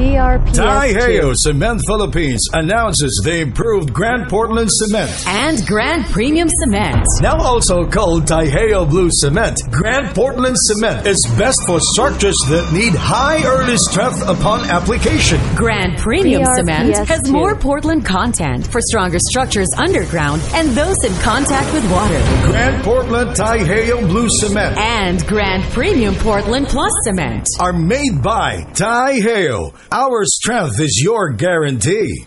DRPS2. Taiheiyo Cement Philippines announces the improved Grand Portland Cement. And Grand Premium Cement. Now also called Taiheiyo Blue Cement, Grand Portland Cement is best for structures that need high early strength upon application. Grand Premium Cement has DRPS2. more Portland content for stronger structures underground and those in contact with water. Grand Portland Taiheiyo Blue Cement And Grand Premium Portland Plus Cement. are made by Taiheiyo. Our strength is your guarantee.